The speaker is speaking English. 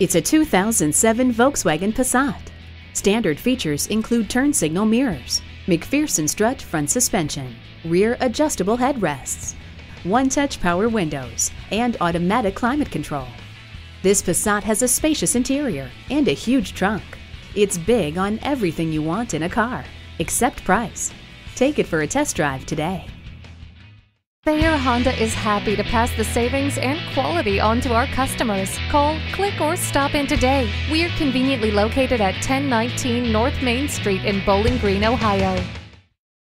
It's a 2007 Volkswagen Passat. Standard features include turn signal mirrors, MacPherson strut front suspension, rear adjustable headrests, one-touch power windows, and automatic climate control. This Passat has a spacious interior and a huge trunk. It's big on everything you want in a car, except price. Take it for a test drive today. Honda is happy to pass the savings and quality on to our customers. Call, click, or stop in today. We're conveniently located at 1019 North Main Street in Bowling Green, Ohio.